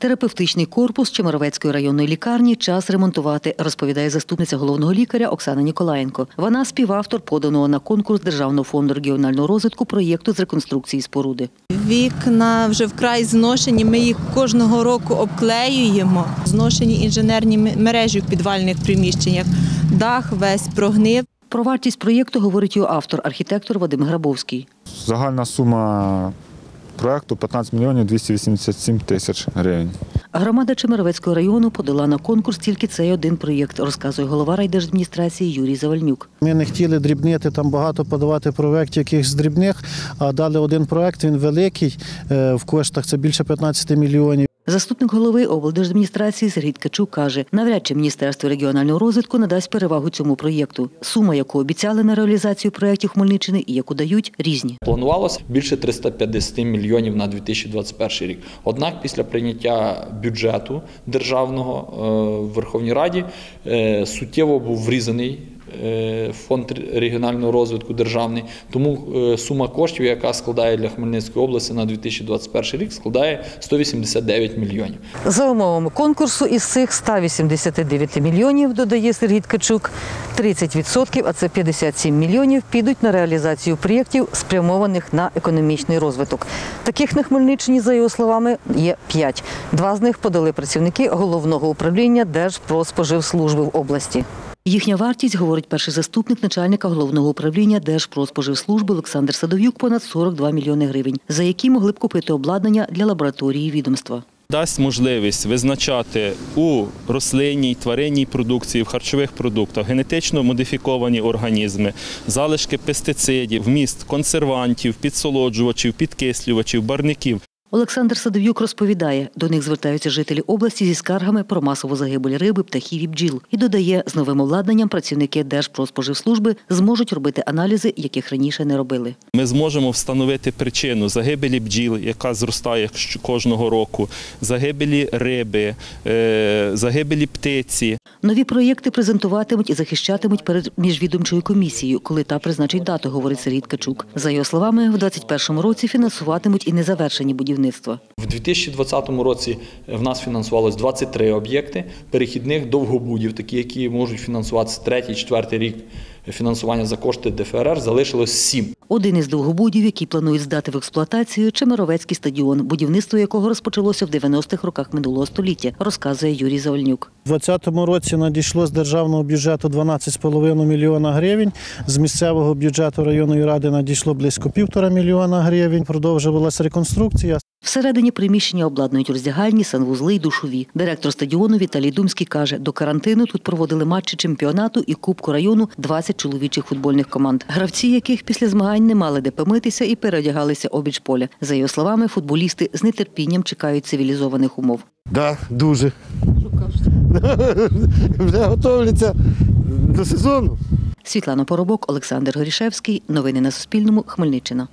Терапевтичний корпус Чемеровецької районної лікарні час ремонтувати, розповідає заступниця головного лікаря Оксана Ніколаєнко. Вона співавтор поданого на конкурс Державного фонду регіонального розвитку проєкту з реконструкції споруди. Вікна вже вкрай зношені. Ми їх кожного року обклеюємо. Зношені інженерні мережі в підвальних приміщеннях. Дах весь прогнив. Про вартість проєкту говорить його автор, архітектор Вадим Грабовський. Загальна сума проекту 15 мільйонів 287 тисяч гривень. Громада Чемеровецького району подала на конкурс тільки цей один проєкт, розказує голова райдержадміністрації Юрій Завальнюк. Ми не хотіли дрібнити там багато подавати проєктів якихось дрібних, а дали один проєкт, він великий е, в коштах, це більше 15 мільйонів. Заступник голови облдержадміністрації Сергій Ткачук каже, навряд чи Міністерство регіонального розвитку надасть перевагу цьому проєкту. Сума, яку обіцяли на реалізацію проєктів Хмельниччини і яку дають, різні. Планувалося більше 350 мільйонів на 2021 рік. Однак після прийняття бюджету державного е, в Верховній Раді е, суттєво був врізаний фонд регіонального розвитку державний. Тому е, сума коштів, яка складає для Хмельницької області на 2021 рік, складає 189 мільйонів. За умовами конкурсу із цих 189 мільйонів, додає Сергій Ткачук, 30%, а це 57 мільйонів, підуть на реалізацію проєктів, спрямованих на економічний розвиток. Таких на Хмельниччині, за його словами, є 5. Два з них подали працівники головного управління Держпродспоживслужби в області. Їхня вартість, говорить перший заступник начальника головного управління Держпродспоживслужби Олександр Садов'юк, понад 42 мільйони гривень, за які могли б купити обладнання для лабораторії відомства. дасть можливість визначати у рослинній, тваринній продукції, в харчових продуктах генетично модифіковані організми, залишки пестицидів, вміст консервантів, підсолоджувачів, підкислювачів, барників. Олександр Садов'юк розповідає, до них звертаються жителі області зі скаргами про масову загибель риби, птахів і бджіл. І додає, з новим обладнанням працівники Держпродспоживслужби зможуть робити аналізи, яких раніше не робили. Ми зможемо встановити причину загибелі бджіл, яка зростає кожного року, загибелі риби, е, загибелі птиці. Нові проєкти презентуватимуть і захищатимуть перед міжвідомчою комісією, коли та призначить дату, говорить Сергій Ткачук. За його словами, в 2021 році фінансуватимуть і незавершені будівництва. В 2020 році в нас фінансувалось 23 об'єкти перехідних довгобудів, такі, які можуть фінансуватися третій, четвертий рік фінансування за кошти ДФРР, залишилось 7. Один із довгобудів, який планують здати в експлуатацію, Чемеровецький стадіон, будівництво якого розпочалося в 90-х роках минулого століття, розказує Юрій Завальнюк. У 2020 році надійшло з державного бюджету 12,5 мільйона гривень. З місцевого бюджету районної ради надійшло близько півтора мільйона гривень. Продовжувалася реконструкція. Всередині приміщення обладнують роздягальні, санвузли й душові. Директор стадіону Віталій Думський каже, до карантину тут проводили матчі чемпіонату і Кубку району 20 чоловічих футбольних команд, гравці яких після змагань не мали де помитися і переодягалися обіч поля. За його словами, футболісти з нетерпінням чекають цивілізованих умов. Да, дуже. Вже готовляться до сезону. Світлана Поробок, Олександр Горішевський. Новини на Суспільному. Хмельниччина.